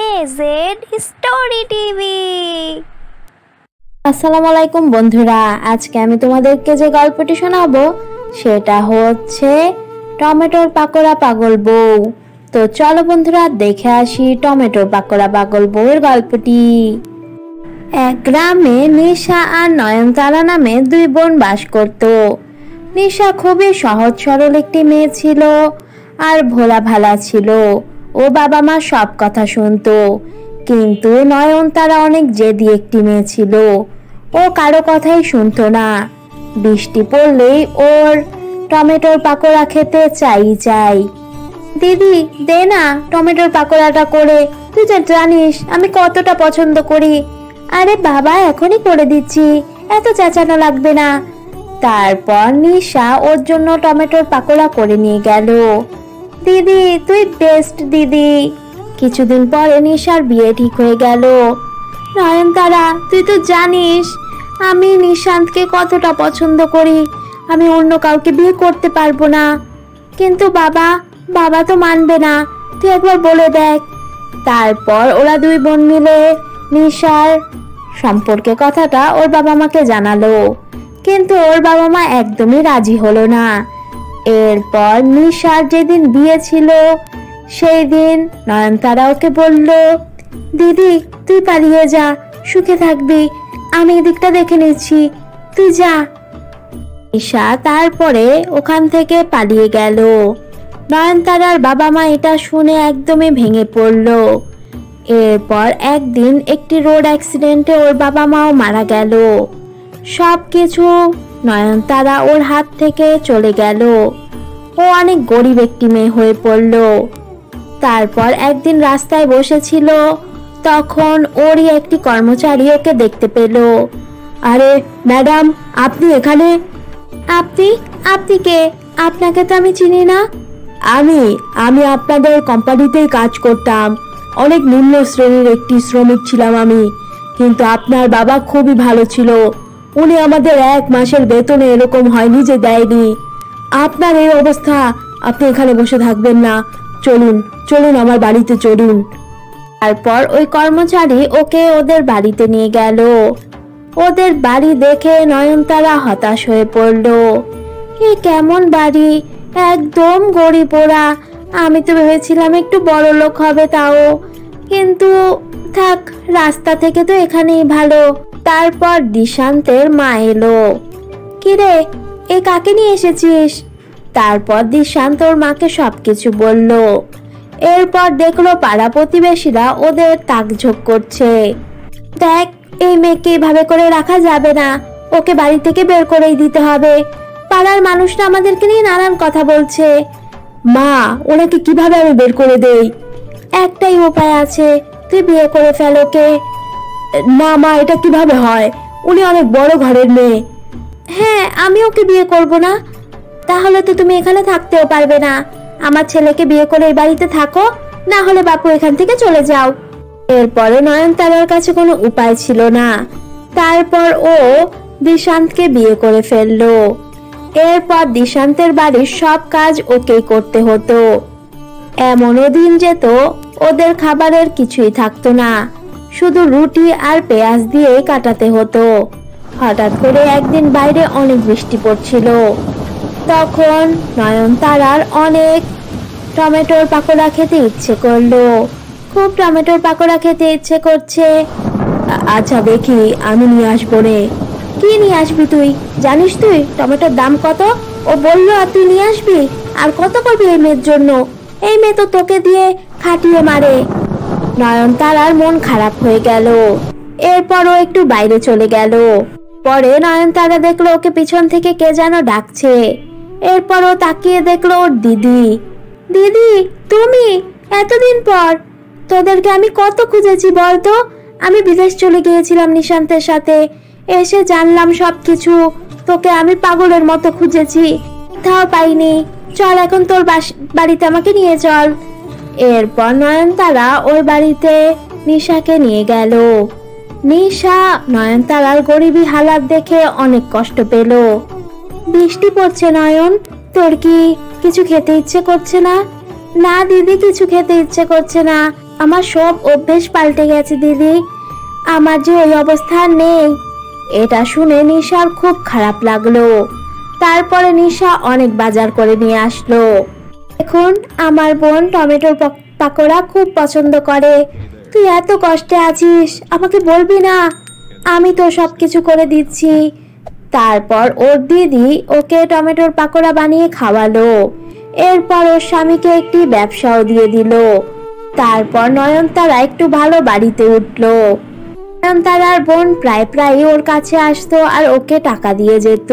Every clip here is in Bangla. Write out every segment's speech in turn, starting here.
এ জেড স্টোরি টিভি আসসালামু আলাইকুম বন্ধুরা, আজকে আমি তোমাদেরকে যে গল্পটি শোনাবো, সেটা হচ্ছে টমেটোর পাকোড়া পাগল বউ। তো চলো বন্ধুরা, দেখে আসি টমেটোর পাকোড়া পাগল বউয়ের গল্পটি। এক গ্রামে নিশা আর নয়নতারা নামে দুই বোন বাস করত। নিশা খুবই সহজ সরল একটি মেয়ে ছিল আর ভোলা ভালা ছিল। ও বাবা মা সব কথা শুনতো। কিন্তু নয়ন তারা অনেক জেদি একটি মেয়ে ছিল। ও কারও কথাই শুনতো না। বৃষ্টি পড়লেই ওর টমেটোর পাকোড়া খেতে চাই চাই। দিদি, দে না টমেটোর পাকোড়াটা করে। তুই যা জানিস, আমি কতটা পছন্দ করি। আরে বাবা, এখনই করে দিচ্ছি। এত চেঁচানো লাগবে না। তারপর নিশা ওর জন্য টমেটোর পাকোড়া করে নিয়ে গেল। দিদি, তুই বেস্ট দিদি। কিছুদিন পরে নিশার বিয়ে ঠিক হয়ে গেল। নয়নতারা তুই তো জানিস, আমি নিশান্তকে কতটা পছন্দ করি। আমি অন্য কাউকে বিয়ে করতে পারব না। কিন্তু বাবা বাবা তো মানবে না। তুই একবার বলে দেখ। তারপর ওরা দুই বোন মিলে নিশার সম্পর্কে কথাটা ওর বাবা মাকে জানালো। কিন্তু ওর বাবা মা একদমই রাজি হলো না। এরপর নিশার যেদিন বিয়ে ছিল সেই দিন নয়নতারা ওকে বলল, দিদি, তুই পালিয়ে যা, সুখে থাকবি, আমি এদিকটা দেখে নিচ্ছি, তুই যা। ঈশা তারপরে ওখান থেকে পালিয়ে গেল। নয়নতারার বাবা মা এটা শুনে একদমই ভেঙে পড়ল। এরপর একদিন একটি রোড অ্যাক্সিডেন্টে ওর বাবা মাও মারা গেল। সব কিছু নয়নতারা ওর হাত থেকে চলে গেল। ও অনেক গরিব একটি মেয়ে হয়ে পড়ল। তারপর একদিন রাস্তায় বসেছিল, তখন ওরই একটি কর্মচারী ওকে দেখতে পেল। আরে, ম্যাডাম, আপনি এখানে? আপনি? আপনি কে? আপনাকে তো আমি চিনি না? আমি? আমি আপনাদের কোম্পানিতেই কাজ করতাম। অনেক নিম্ন শ্রেণির একটি শ্রমিক ছিলাম আমি। কিন্তু আপনার বাবা খুবই ভালো ছিল। উনি আমাদের এক মাসের বেতনে এরকম হয়নি যে দেয়নি। আপনার এই অবস্থা, আপনি এখানে বসে থাকবেন না। চলুন চলুন আমার বাড়িতে চলুন। তারপর ওই কর্মচারী ওকে ওদের বাড়িতে নিয়ে গেল। ওদের বাড়ি দেখে নয়নতারা হতাশ হয়ে পড়ল। এ কেমন বাড়ি? একদম গরিব ওরা। আমি তো ভেবেছিলাম একটু বড় লোক হবে তাও। কিন্তু থাক, রাস্তা থেকে তো এখানেই ভালো। তারপর দিশান্তের মা এলো। কিরে, এ কাকে নিয়ে এসেছিস? তারপর দিশান্ত ওর মাকে সবকিছু বলল। এরপর দেখল পাড়া প্রতিবেশীরা ওদের তাকঝোক করছে। দেখ, এই মেয়েকে এভাবে করে রাখা যাবে না। ওকে বাড়ি থেকে বের করেই দিতে হবে। পাড়ার মানুষরা আমাদেরকে নিয়ে নানান কথা বলছে। মা, ওনাকে কীভাবে আমি বের করে দেই? একটাই উপায় আছে, তুই বিয়ে করে ফেল ওকে। না, মা, এটা কীভাবে হয়? উনি অনেক বড় ঘরের মেয়ে। হ্যাঁ আমি ওকে বিয়ে করব না। তাহলে তো তুমি এখানে থাকতেও পারবে না। আমার ছেলেকে বিয়ে করে এই বাড়িতে থাকো, না হলে বাপু এখান থেকে চলে যাও। এরপরে নয়নতারার কাছে কোনো উপায় ছিল না। তারপর ও দিশান্তকে বিয়ে করে ফেলল। এরপর দিশান্তের বাড়ির সব কাজ ওকেই করতে হতো। এমনও দিন যেত ওদের খাবারের কিছুই থাকতো না। শুধু রুটি আর পেঁয়াজ দিয়েই কাটাতে হতো। হঠাৎ করে একদিন বাইরে অনেক বৃষ্টি পড়ছিল। তখন নয়নতারার অনেক টমেটোর পাকোড়া খেতে ইচ্ছে করল। খুব টমেটোর পাকোড়া খেতে ইচ্ছে করছে। আচ্ছা দেখি, আমি নিয়ে আসব রে। কি নিয়ে আসবি তুই? জানিস তুই টমেটোর দাম কত? ও বলল আর তুই নিয়ে আসবি? আর কত করবি এই মেয়ের জন্য? এই মেয়ে তো তোকে দিয়ে খাটিয়ে মারে। নয়নতারার মন খারাপ হয়ে গেল। এরপর ও একটু বাইরে চলে গেল। পরে নয়নতারা দেখল ওকে পিছন থেকে কে যেন ডাকছে। এরপর ও তাকিয়ে দেখল ওর দিদি। দিদি, তুমি? এতদিন পর। তোদেরকে আমি কত খুঁজেছি বলতো? আমি বিদেশ চলে গিয়েছিলাম নিশান্তের সাথে। এসে জানলাম সব কিছু তোকে আমি পাগলের মতো খুঁজেছি। কোথাও পাইনি। চল এখন তোর বাড়িতে আমাকে নিয়ে চল। এরপর নয়নতারা ওর বাড়িতে নিশাকে নিয়ে গেল। নিশা নয়নতারার গরিবী হালাত দেখে অনেক কষ্ট পেল। বৃষ্টি পড়ছে নয়ন, তোর কি কিছু খেতে ইচ্ছে করছে না? না, দিদি, কিছু খেতে ইচ্ছে করছে না। আমার সব অভ্যেস পাল্টে গেছে, দিদি। আমার যে ওই অবস্থা নেই। এটা শুনে নিশার খুব খারাপ লাগল। তারপরে নিশা অনেক বাজার করে নিয়ে আসলো। এখন আমার বোন টমেটোর পাকোড়া খুব পছন্দ করে। তুই এত কষ্টে আছিস, আমাকে বলবি না? আমি তো সব কিছু করে দিচ্ছি। তারপর ওর দিদি ওকে টমেটোর পাকোড়া বানিয়ে খাওয়ালো। এরপর ওর স্বামীকে একটি ব্যবসাও দিয়ে দিল। তারপর নয়নতারা একটু ভালো বাড়িতে উঠল। নয়নতারার বোন প্রায় প্রায় ওর কাছে আসতো আর ওকে টাকা দিয়ে যেত।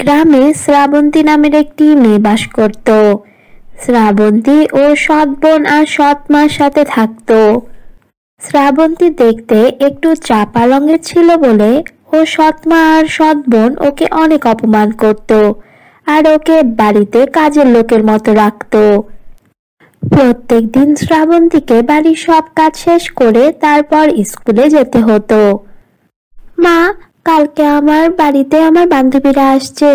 গ্রামে শ্রাবন্তী নামের একটি মেয়ে বাস করত। শ্রাবন্তী ও সৎ বোন আর সৎ মার সাথে থাকতো। শ্রাবন্তী দেখতে একটু চাপা রঙের ছিল বলে ও সৎ মা আর সৎ বোন ওকে অনেক অপমান করত আর ওকে বাড়িতে কাজের লোকের মতো রাখতো। প্রত্যেক দিন শ্রাবন্তীকে বাড়ির সব কাজ শেষ করে তারপর স্কুলে যেতে হতো। মা, কালকে আমার বাড়িতে আমার বান্ধবীরা আসছে।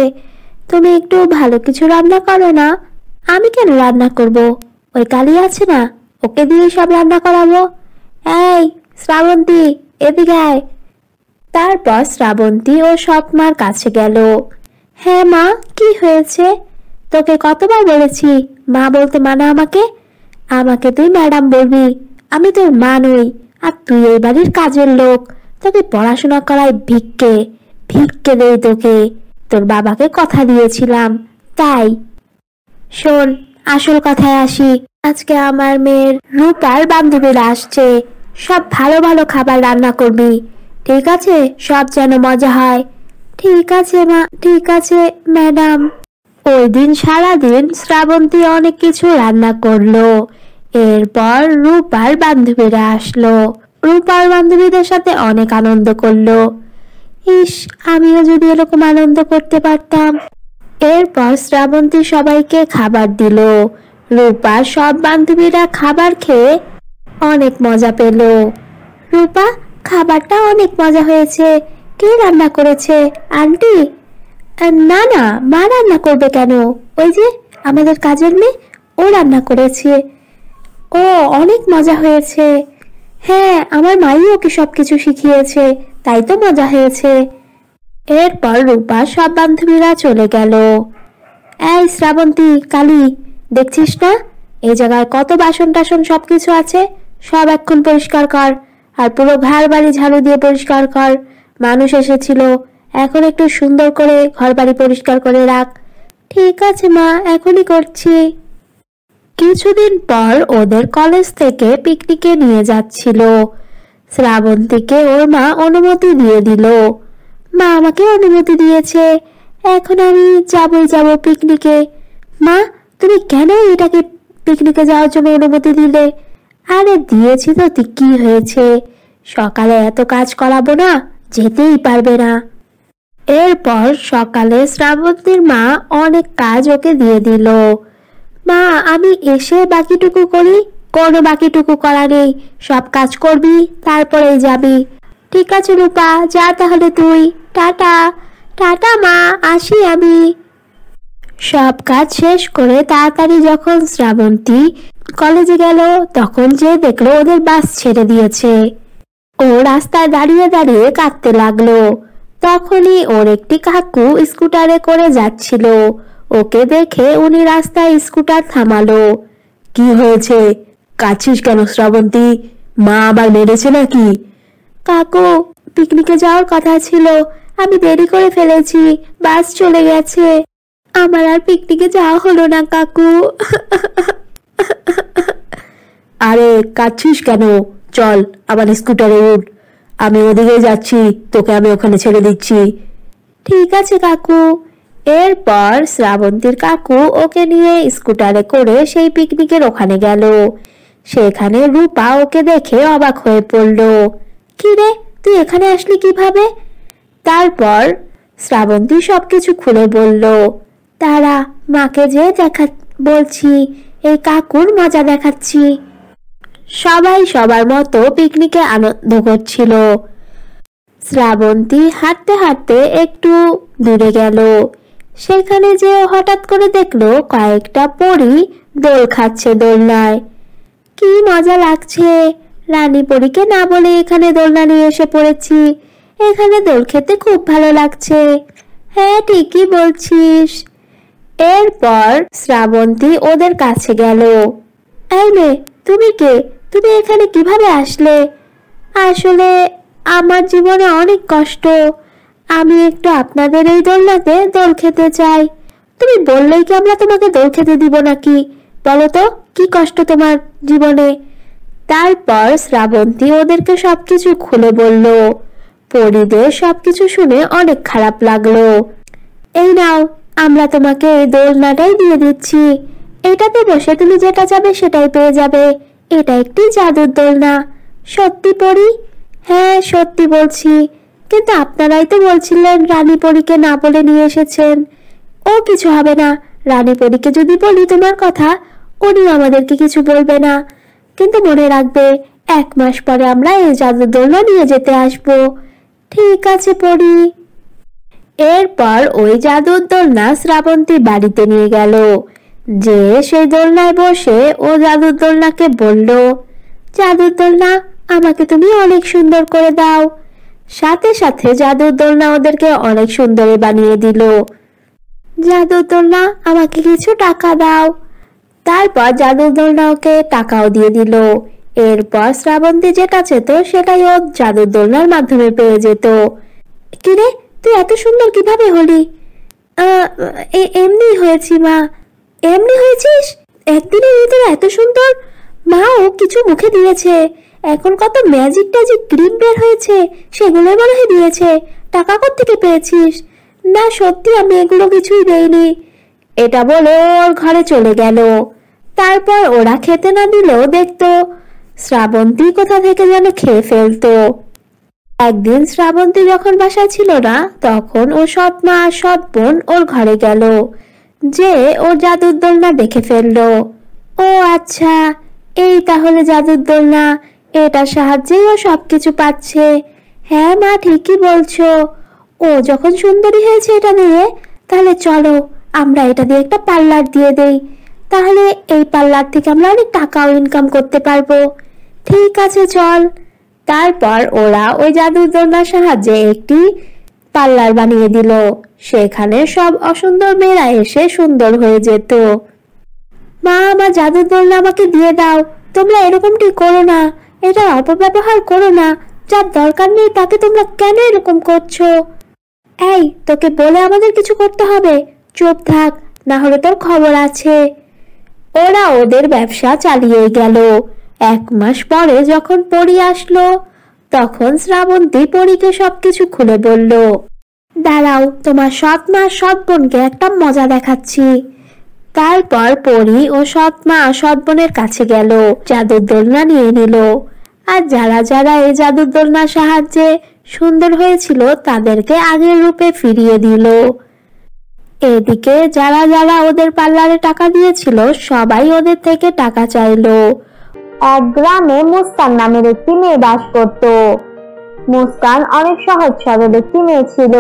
তুমি একটু ভালো কিছু রান্না করো না? আমি কেন রান্না করব? ওই কালি আছে না, ওকে দিয়ে সব রান্না করাবো? এই, শ্রাবন্তী, এদিকে আয়। তারপর শ্রাবন্তী ও সৎ মার কাছে গেল। হ্যাঁ মা, কি হয়েছে? তোকে কতবার বলেছি, মা বলতে মানা আমাকে? আমাকে তুই ম্যাডাম বলবি, আমি তোর মা নই, আর তুই এই বাড়ির কাজের লোক। তোকে পড়াশোনা করাই ভিক্ষে ভিক্ষে দেই তোকে। তোর বাবাকে কথা দিয়েছিলাম, তাই শোন, আসল কথায় আসি। আজকে আমার মেয়ের রূপার বান্ধবীরা আসছে। সব ভালো ভালো খাবার রান্না করবি। ঠিক আছে? সব যেন মজা হয়। ঠিক আছে, মা, ঠিক আছে, ম্যাডাম। ওই দিন সারাদিন শ্রাবন্তী অনেক কিছু রান্না করল। এরপর রূপার বান্ধবীরা আসলো। রূপার বান্ধবীদের সাথে অনেক আনন্দ করল। ইস, আমিও যদি এরকম আনন্দ করতে পারতাম। এরপর শ্রাবন্তী সবাইকে খাবার দিল। রূপা, সব বান্ধবীরা খাবার খেয়ে অনেক মজা পেল। রূপা, খাবারটা অনেক মজা হয়েছে। কে রান্না করেছে? আন্টি? না না, মা রান্না করবে কেন? ওই যে আমাদের কাজের মেয়ে, ও রান্না করেছে। ও, অনেক মজা হয়েছে। হ্যাঁ আমার মাই ওকে সবকিছু শিখিয়েছে, তাই তো মজা হয়েছে। এরপর রূপা সব বান্ধবীরা চলে গেল। এই শ্রাবন্তী, কালী, দেখছিস না? এই জায়গায় কত বাসন টাসন সবকিছু আছে? সব এক্ষুন পরিষ্কার কর আর পুরো ঘর বাড়ি ঝাড়ু দিয়ে পরিষ্কার কর। মানুষ এসেছিল, এখন একটু সুন্দর করে ঘর বাড়ি পরিষ্কার করে রাখ। ঠিক আছে মা, এখনই করছি। কিছুদিন পর ওদের কলেজ থেকে পিকনিকে নিয়ে যাচ্ছিল। শ্রাবন্তীকে ওর মা অনুমতি দিয়ে দিল। মা আমাকে অনুমতি দিয়েছে। এখন আমি যাবই যাব পিকনিকে। মা, তুমি কেন এটাকে পিকনিকে যাওয়ার জন্য অনুমতি দিলে? আরে দিয়েছি তো কি হয়েছে? সকালে এত কাজ করাবো না, যেতেই পারবে না। এরপর সকালে শ্রাবন্তীর মা অনেক কাজ ওকে দিয়ে দিল। মা, আমি এসে বাকিটুকু করি? কোনো বাকিটুকু করা নেই। সব কাজ করবি, তারপরেই যাবি। ঠিক আছে রূপা, যা তাহলে তুই। টাটা টাটা মা, আসি আমি। সব কাজ শেষ করে তাড়াতাড়ি যখন শ্রাবন্তী কলেজে গেল, তখন যে দেখল ওদের বাস ছেড়ে দিয়েছে। ও রাস্তায় দাঁড়িয়ে দাঁড়িয়ে কাঁদতে লাগল। তখনই ওর একটি কাকু স্কুটারে করে যাচ্ছিল। ওকে দেখে উনি রাস্তায় স্কুটার থামালো। কি হয়েছে? কাছিস কেন শ্রাবন্তী? মা আবার মেরেছে নাকি? কাকু পিকনিকে যাওয়ার কথা ছিল। আমি দেরি করে ফেলেছি বাস চলে গেছে। আমার আর পিকনিকে যাওয়া হলো না কাকু। আরে কাচ্ছিস কেন? চল আমার স্কুটারে উঠ। আমি ওদিকে যাচ্ছি তোকে আমি ওখানে ছেড়ে দিচ্ছি। ঠিক আছে কাকু। এরপর শ্রাবন্তীর কাকু ওকে নিয়ে স্কুটারে করে সেই পিকনিকের ওখানে গেল। সেখানে রূপা ওকে দেখে অবাক হয়ে পড়ল। কি রে তুই এখানে আসলি কীভাবে? তারপর শ্রাবন্তী সবকিছু খুলে বলল, তারা মাকে যে দেখা, বলছি, এই কাকুর মজা দেখাচ্ছি। সবাই সবার মতো পিকনিকে আনন্দ করছিল। শ্রাবন্তী হাঁটতে হাঁটতে একটু দূরে গেল। সেখানে যে হঠাৎ করে দেখল, কয়েকটা পরী দোল খাচ্ছে দোলনায়। কি মজা লাগছে! রানী পরীকে না বলে এখানে দোলনা নিয়ে এসে পড়েছি। এখানে দোল খেতে খুব ভালো লাগছে। হ্যাঁ ঠিকই বলছিস। এরপর শ্রাবন্তী ওদের কাছে গেল। এই তুমি কে? তুমি এখানে কীভাবে আসলে? আসলে আমার জীবনে অনেক কষ্ট। আমি একটু আপনাদের এই দোলনাতে দোল খেতে চাই। তুমি বললেই কি আমরা তোমাকে দোল খেতে দিব নাকি? বলো তো, কি কষ্ট তোমার জীবনে? তারপর শ্রাবন্তী ওদেরকে সবকিছু খুলে বলল। পরিদের সবকিছু শুনে অনেক খারাপ লাগল। এই নাও, আমরা তোমাকে এই দোলনাটাই দিয়ে দিচ্ছি। এটাতে বসে তুমি যেটা যাবে সেটাই পেয়ে যাবে। এটা একটি জাদুর দোলনা। সত্যি পড়ি হ্যাঁ সত্যি বলছি। কিন্তু আপনারাই তো বলছিলেন রানী পরীকে না বলে নিয়ে এসেছেন। ও কিছু হবে না। রানী পরীকে যদি বলি তোমার কথা উনি আমাদেরকে কিছু বলবে না। কিন্তু মনে রাখবে, এক মাস পরে আমরা এই জাদুর দোলনা নিয়ে যেতে আসব। ঠিক আছে পড়ি এরপর ওই জাদুর দোলনা শ্রাবন্তী বাড়িতে নিয়ে গেল। যে সেই দোলনায় বসে ও জাদুর দোলনাকে বলল জাদুর দোলনা আমাকে তুমি অনেক সুন্দর করে দাও। সাথে সাথে জাদুর দোলনা ওদেরকে অনেক সুন্দর বানিয়ে দিল। জাদুর দোলনা আমাকে কিছু টাকা দাও। তারপর জাদুর দোলনা ওকে টাকাও দিয়ে দিল। এরপর শ্রাবন্তী যেটা চেত, সেটাই ও জাদুর মাধ্যমে পেয়ে যেত। কিরে, তুই এত সুন্দর কীভাবে হলি? এমনি হয়েছি মা। এমনি হয়েছিস? একদিনের ভিতরে এত সুন্দর? মা ও কিছু মুখে দিয়েছে। এখন কত ম্যাজিক ট্যাজিক ক্রিম বের হয়েছে, সেগুলোই মনে হয় দিয়েছে। টাকা থেকে পেয়েছিস? না, সত্যি আমি এগুলো কিছুই দেইনি। এটা বলে ওর ঘরে চলে গেল। তারপর ওরা খেতে না দিলেও দেখতো, শ্রাবন্তী কোথা থেকে যেন খেয়ে ফেলতো। একদিন শ্রাবন্তী যখন বাসায় ছিল না, তখন ও সৎ মা সৎ বোন ওর ঘরে গেল, যে ওর জাদুর দোলনা দেখে ফেলল। ও আচ্ছা এই তাহলে জাদুর দোলনা, এটার সাহায্যেই ও সবকিছু পাচ্ছে। হ্যাঁ মা, ঠিকই বলছো। ও যখন সুন্দরী হয়েছে এটা দিয়ে তাহলে চলো, আমরা এটা দিয়ে একটা পার্লার দিয়ে দেই। তাহলে এই পার্লার থেকে আমরা অনেক টাকাও ইনকাম করতে পারব। ঠিক আছে, চল। তারপর ওরা ওই জাদুর দোলনার সাহায্যে একটি পার্লার বানিয়ে দিল। সেখানে সব অসুন্দর মেয়েরা এসে সুন্দর হয়ে যেত। মা, আমার জাদুর দোলনা আমাকে দিয়ে দাও। তোমরা এরকমটি করো না। এটা অপব্যবহার করো না। যার দরকার নেই তাকে তোমরা কেন এরকম করছ? এই, তোকে বলে আমাদের কিছু করতে হবে। চুপ থাক, না হলে তোর খবর আছে। ওরা ওদের ব্যবসা চালিয়ে গেল। এক মাস পরে যখন পরি আসলো, তখন শ্রাবন্তী পরীকে সবকিছু খুলে বলল, দাঁড়াও, তোমার সৎ মা সৎ বোনকে একটা মজা দেখাচ্ছি। তারপর পরি ও সৎ মা সৎ বোনের কাছে গেল, জাদুর দোলনা নিয়ে নিল। আর যারা যারা এই জাদুর দোলনার সাহায্যে সুন্দর হয়েছিল, তাদেরকে আগের রূপে ফিরিয়ে দিল। এদিকে যারা যারা ওদের পার্লারে টাকা দিয়েছিল, সবাই ওদের থেকে টাকা চাইলো। এক গ্রামে মুস্কান নামের একটি মেয়ে বাস করত। মুস্কান অনেক সহজ সরল একটি মেয়ে ছিল।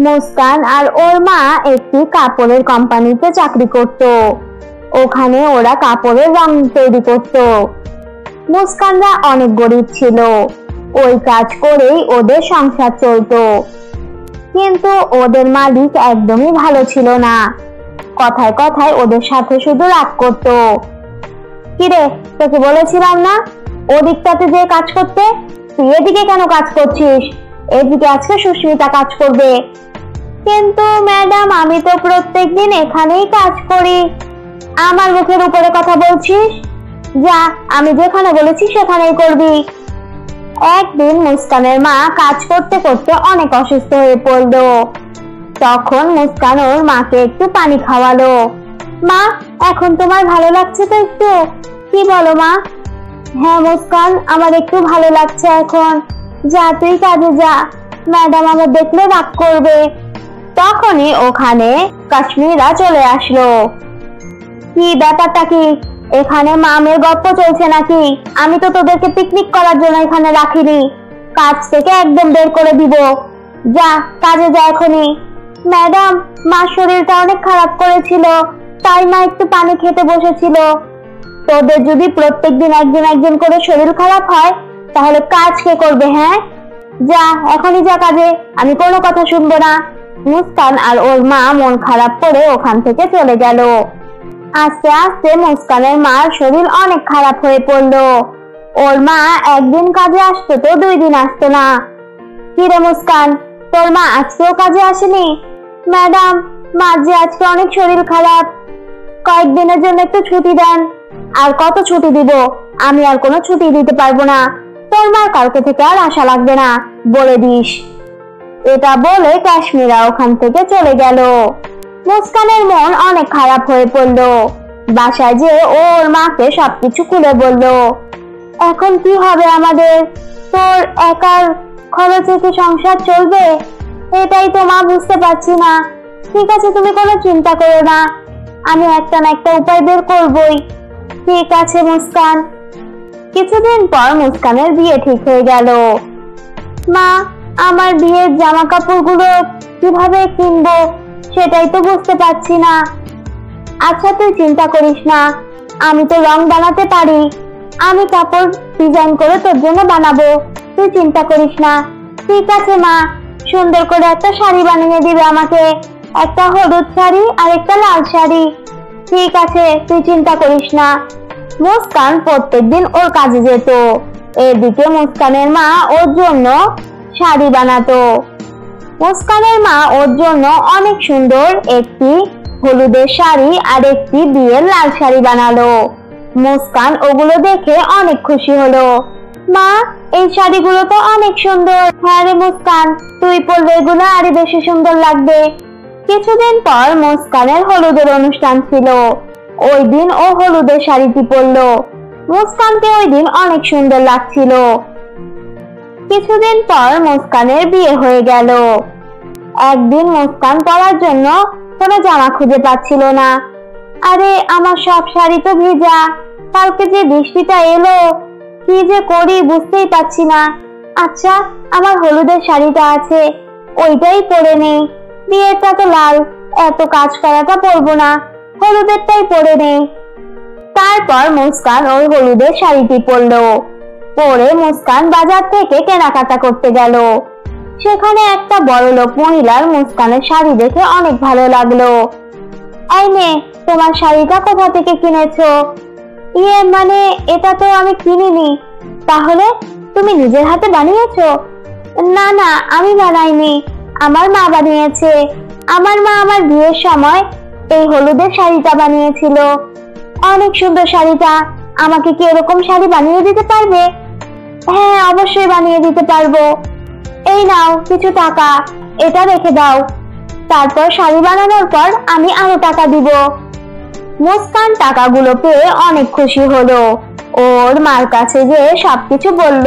মুস্কান আর ওর মা একটি কাপড়ের কোম্পানিতে চাকরি করত। ওখানে ওরা কাপড়ের রং তৈরি করত। মুস্কানরা অনেক গরিব ছিল। ওই কাজ করেই ওদের সংসার চলতো। কিন্তু ওদের মালিক একদমই ভালো ছিল না। কথায় কথায় ওদের সাথে শুধু রাগ করতো। কিরে, তোকে বলেছিলাম না, ওদিকটাতে যে কাজ করতে, তুই এদিকে কেন কাজ করছিস? এদিকে আজকে সুস্মিতা কাজ করবে। কিন্তু ম্যাডাম, আমি তো প্রত্যেকদিন এখানেই কাজ করি। আমার মুখের উপরে কথা বলছিস? যা, আমি যেখানে বলেছি সেখানেই করবি। একদিন মুস্কানের মা কাজ করতে করতে অনেক অসুস্থ হয়ে পড়ল। তখন মুস্কান ওর মাকে একটু পানি খাওয়ালো। মা, এখন তোমার ভালো লাগছে তো একটু? কি বলো মা? হ্যাঁ মুস্কান, আমার একটু ভালো লাগছে এখন। যা, তুই কাজে যা। ম্যাডাম আমার দেখলে রাগ করবে। তখনই ওখানে কাশ্মীরা চলে আসলো। কি ব্যাপারটা কি? এখানে মামের গল্প চলছে নাকি? আমি তো তোদেরকে পিকনিক করার জন্য এখানে রাখিনি। কাজ থেকে একদম বের করে দিব। যা, কাজে যা এখনই। ম্যাডাম, মার শরীরটা অনেক খারাপ করেছিল। তাই মা একটু পানি খেতে বসেছিল। তোদের যদি প্রত্যেক দিন একজন একজন করে শরীর খারাপ হয়, তাহলে কাজ কে করবে হ্যাঁ? যা, এখনই যা কাজে। আমি কোনো কথা শুনব না। মুস্কান আর ওর মা মন খারাপ করে ওখান থেকে চলে গেল। আস্তে আস্তে মুস্কানের মার শরীর অনেক খারাপ হয়ে পড়ল। ওর মা একদিন কাজে আসতো তো দুই দিন আসতো না। কিরে মুস্কান, তোর মা আজকেও কাজে আসেনি? ম্যাডাম মা যে আজকে অনেক শরীর খারাপ। কয়েকদিনের জন্য একটু ছুটি দেন। আর কত ছুটি দিব? আমি আর কোনো ছুটি দিতে পারব না। তোর মার কালকে থেকে আর আশা লাগবে না, বলে দিস। এটা বলে কাশ্মীরা ওখান থেকে চলে গেল। মুস্কানের মন অনেক খারাপ হয়ে পড়ল। বাসায় যে ওর মাকে সবকিছু খুলে বলল, এখন কি হবে আমাদের? তোর একার খরচে কি সংসার চলবে? এটাই তো মা বুঝতে পারছি না। ঠিক আছে, তুমি কোনো চিন্তা করো না। আমি একটা না একটা উপায় বের করবই। ঠিক আছে, মুস্কান। কিছুদিন পর মুস্কানের বিয়ে ঠিক হয়ে গেল। মা, আমার বিয়ের জামা কাপড়গুলো কীভাবে কিনবো? সেটাই তো বুঝতে পারছি না। আচ্ছা তুই চিন্তা করিস না। আমি তো রং বানাতে পারি। আমি কাপড় ডিজাইন করে তোর জন্য বানাবো। তুই চিন্তা করিস না। ঠিক আছে, মা। সুন্দর করে একটা শাড়ি বানিয়ে দিবে আমাকে। একটা হলুদ শাড়ি আর একটা লাল শাড়ি। ঠিক আছে, তুই চিন্তা করিস না। মুস্কান প্রত্যেকদিন ওর কাজে যেত। এদিকে মুস্কানের মা ওর জন্য শাড়ি বানাতো। মুস্কানের মা ওর জন্য অনেক সুন্দর একটি হলুদের শাড়ি আর একটি বিয়ের লাল শাড়ি বানালো। মুস্কান ওগুলো দেখে অনেক খুশি হলো। মা, এই শাড়িগুলো তো অনেক সুন্দর। হ্যাঁ রে মুস্কান, তুই পরলে এগুলো আরও বেশি সুন্দর লাগবে। কিছুদিন পর মুস্কানের হলুদের অনুষ্ঠান ছিল। ওই দিন ও হলুদের শাড়িটি পরলো। মুস্কানকে ওই দিন অনেক সুন্দর লাগছিল। কিছুদিন পর মুস্কানের বিয়ে হয়ে গেল। একদিন মুস্কান পরার জন্য কোনো জামা খুঁজে পাচ্ছিল না। আরে, আমার সব শাড়ি তো ভিজা। কালকে যে বৃষ্টিটা এলো, কি যে করি বুঝতেই পারছি না। আচ্ছা আমার হলুদের শাড়িটা আছে, ওইটাই পরে নেই। বিয়েটা তো লাল, এত কাজ করাটা পরবো না, হলুদেরটাই পরে নেই। তারপর মুস্কান ওই হলুদের শাড়িটি পরলো। পরে মুস্কান বাজার থেকে কেনাকাটা করতে গেল। সেখানে একটা বড়লোক মহিলার মুস্কানের শাড়ি দেখে অনেক ভালো লাগল। এই নে, তোমার শাড়িটা কোথা থেকে কিনেছো? ইয়ে মানে এটা তো আমি কিনিনি। তাহলে তুমি নিজের হাতে বানিয়েছো? না না, আমি বানাইনি। আমার মা বানিয়েছে। আমার মা আমার বিয়ের সময় এই হলুদের শাড়িটা বানিয়েছিল। অনেক সুন্দর শাড়িটা। আমাকে কি এরকম শাড়ি বানিয়ে দিতে পারবে? হ্যাঁ অবশ্যই বানিয়ে দিতে পারব। এই নাও কিছু টাকা, এটা রেখে দাও। তারপর শাড়ি বানানোর পর আমি আরও টাকা দিব। মুস্কান টাকাগুলো পেয়ে অনেক খুশি হলো। ওর মার কাছে যে সবকিছু বলল,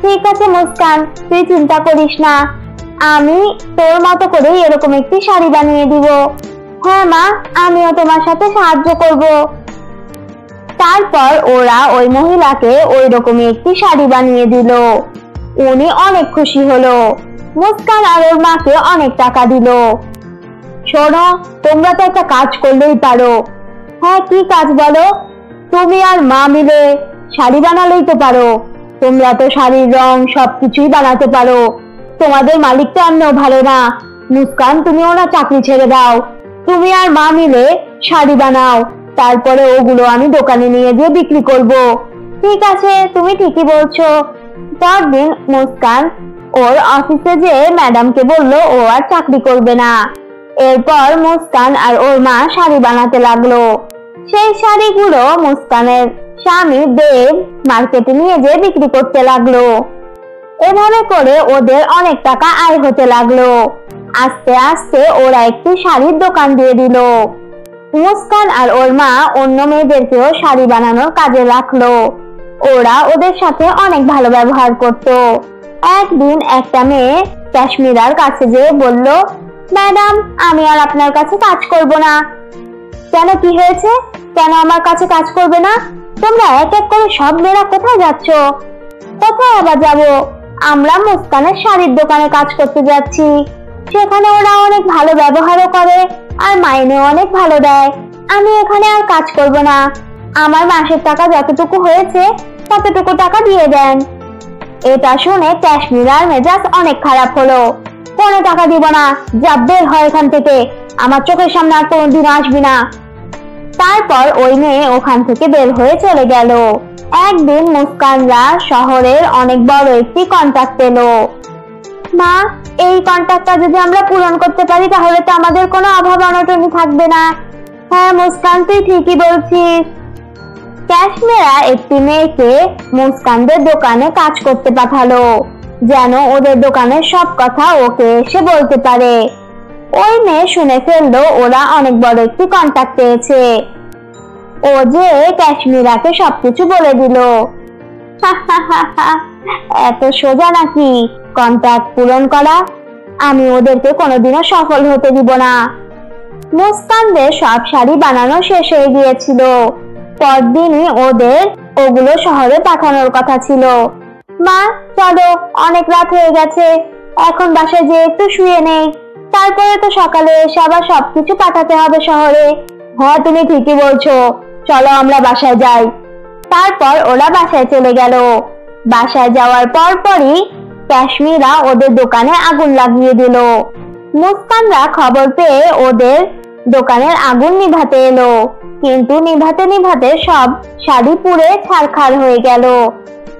ঠিক আছে মুস্কান, তুই চিন্তা করিস না। আমি তোর মতো করে এরকম একটি শাড়ি বানিয়ে দিব। হ্যাঁ মা, আমিও তোমার সাথে সাহায্য করব। তারপর ওরা ওই মহিলাকে ওই রকমই একটি শাড়ি বানিয়ে দিল। উনি অনেক খুশি হলো। মুস্কান আর ওর মাকে অনেক টাকা দিল। শোনো, তোমরা তো একটা কাজ করলেই পারো। হ্যাঁ কি কাজ বলো? তুমি আর মা মিলে শাড়ি বানালেই তো পারো। তোমরা তো শাড়ির রং সবকিছুই বানাতে পারো। তোমাদের মালিক তো এমনিও ভালো না। মুস্কান, তুমি ওনার চাকরি ছেড়ে দাও। তুমি আর মা মিলে শাড়ি বানাও। তারপরে ওগুলো আমি দোকানে নিয়ে গিয়ে বিক্রি করব। ঠিক আছে, তুমি ঠিকই বলছো। পরদিন মুস্কান ওর অফিসে যে ম্যাডামকে বলল, ও আর চাকরি করবে না। এরপর মুস্কান আর ওর মা শাড়ি বানাতে লাগল। সেই শাড়িগুলো মুস্কানের স্বামী দেব মার্কেটে নিয়ে যেয়ে বিক্রি করতে লাগল। এভাবে করে ওদের অনেক টাকা আয় হতে লাগল। আস্তে আস্তে ওরা একটি শাড়ির দোকান দিয়ে দিল। মুস্কান আর ওর মা অন্য মেয়েদেরকেও শাড়ি বানানোর কাজে রাখল ওরা ওদের সাথে অনেক ভালো ব্যবহার করত। একদিন একটা মেয়ে কাশ্মীরার কাছে যেয়ে বলল, ম্যাডাম, আমি আর আপনার কাছে কাজ করব না। কেন কি হয়েছে? কেন আমার কাছে কাজ করবে না? তোমরা এক এক করে সব মেয়েরা কোথায় যাচ্ছ? কোথায় আবার যাব? আমরা মুস্কানের শাড়ির দোকানে কাজ করতে যাচ্ছি। সেখানে ওরা অনেক ভালো ব্যবহারও করে। আর মাইনে অনেক ভালো দেয়। আমি এখানে আর কাজ করব না। আমার মাসের টাকা যতটুকু হয়েছে, ততটুকু টাকা দিয়ে দেন। এটা শুনে কাশ্মীরার মেজাজ অনেক খারাপ হলো। কোনো টাকা দিব না, যা বের হয় এখান থেকে। আমার চোখের সামনে আর কোনোদিন আসবি না। তারপর ওই মেয়ে ওখান থেকে বের হয়ে চলে গেল। একদিন মুস্কানরা শহরের অনেক বড় একটি কন্ট্রাক্ট পেল। মা এই কন্ট্রাক্টটা যদি আমরা পূরণ করতে পারি, তাহলে তো আমাদের কোনো অভাব অনটনই থাকবে না। হ্যাঁ মুস্কান, তুই ঠিকই বলছিস। ক্যাশমেরা একটি মেয়েকে মুস্কানদের দোকানে কাজ করতে পাঠালো, যেন ওদের দোকানের সব কথা ওকে এসে বলতে পারে। ওই মেয়ে শুনে ফেলল, ওরা অনেক বড় একটি কন্ট্যাক্ট পেয়েছে। ও যে কাশ্মীরাকে সবকিছু বলে দিল। এত সোজা নাকি? কন্ট্যাক্ট পূরণ করা, আমি ওদেরকে কোনোদিনও সফল হতে দিব না। মুস্কানদের সব শাড়ি বানানো শেষ হয়ে গিয়েছিল। পরদিনই ওদের ওগুলো শহরে পাঠানোর কথা ছিল। মা, চলো, অনেক রাত হয়ে গেছে, এখন বাসায় যেয়ে একটু শুয়ে নেই তারপরে তো সকালে এসে আবার সবকিছু পাঠাতে হবে শহরে। হ্যাঁ তুমি ঠিকই বলছো। চলো, আমরা বাসায় যাই। তারপর ওরা বাসায় চলে গেল। বাসায় যাওয়ার পর পরই কাশ্মীরা ওদের দোকানে আগুন লাগিয়ে দিল। মুস্কানরা খবর পেয়ে ওদের দোকানের আগুন নিভাতে এলো। কিন্তু নিভাতে নিভাতে সব শাড়ি পুড়ে ছারখার হয়ে গেল।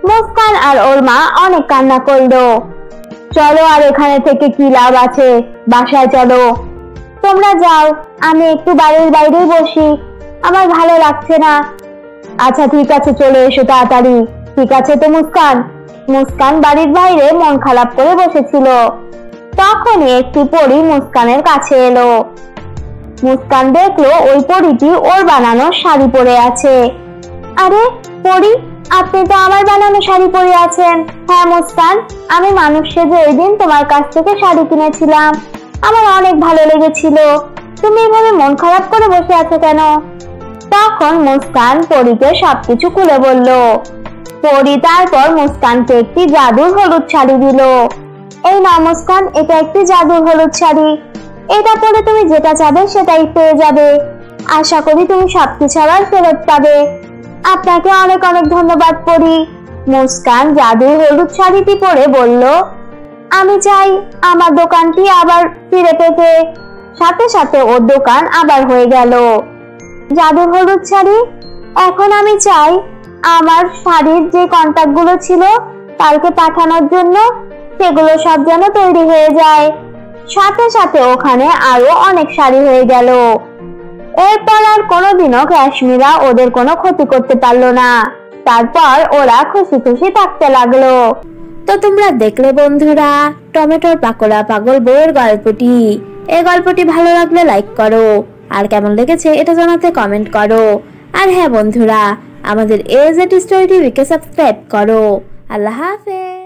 মুস্কান আর ওর মা অনেক কান্না করল। চলো আর এখানে থেকে কি লাভ আছে? বাসায় চলো। তোমরা যাও, আমি একটু বাড়ির বাইরেই বসি। আমার ভালো লাগছে না। আচ্ছা ঠিক আছে, চলে এসো তাড়াতাড়ি। ঠিক আছে তো, মুস্কান? মুস্কান বাড়ির বাইরে মন খারাপ করে বসেছিল। তখনই একটি পরী মুস্কানের কাছে এলো। মুস্কান দেখল ওই পরীটি ওর বানানো শাড়ি পরে আছে। আরে, পরী, আপনি তো আমার বানানো শাড়ি পরে আছেন। হ্যাঁ মুস্কান, আমি মানুষ সেজে ওই দিন তোমার কাছ থেকে শাড়ি কিনেছিলাম, আমার অনেক ভালো লেগেছিল। তুমি এভাবে মন খারাপ করে বসে আছো কেন? তখন মুস্কান পরীকে সবকিছু খুলে বলল পরী তারপর মুস্কানকে একটি জাদুর হলুদ শাড়ি দিল। এই না মুস্কান, এটা একটি জাদুর হলুদ শাড়ি। এটা পরে তুমি যেটা চাবে সেটাই পেয়ে যাবে। আশা করি তুমি সবকিছু আবার ফেরত পাবে। আপনাকে অনেক অনেক ধন্যবাদ, পরি। মুস্কান জাদুর হলুদ শাড়িটি পরে বলল, আমি চাই আমার দোকানটি আবার ফিরে পেতে। সাথে সাথে ওর দোকান আবার হয়ে গেল। জাদুর হলুদ শাড়ি? এখন আমি চাই আমার শাড়ির যে কন্টাক্টগুলো ছিল কালকে পাঠানোর জন্য সেগুলো সব যেন তৈরি হয়ে যায়। সাথে সাথে ওখানে আরও অনেক শাড়ি হয়ে গেল। এরপর আর কোনোদিনও কাশ্মীরা ওদের কোনো ক্ষতি করতে পারল না। তারপর ওরা খুশি খুশি থাকতে লাগল। তো তোমরা দেখলে বন্ধুরা, টমেটোর পাকোড়া, পাগল বইয়ের গল্পটি। এই গল্পটি ভালো লাগলে লাইক করো। আর কেমন লেগেছে এটা জানাতে কমেন্ট করো। আর হ্যাঁ বন্ধুরা আমাদের এজেড স্টোরিটি টিভিকে সাবস্ক্রাইব করো। আল্লাহ হাফেজ।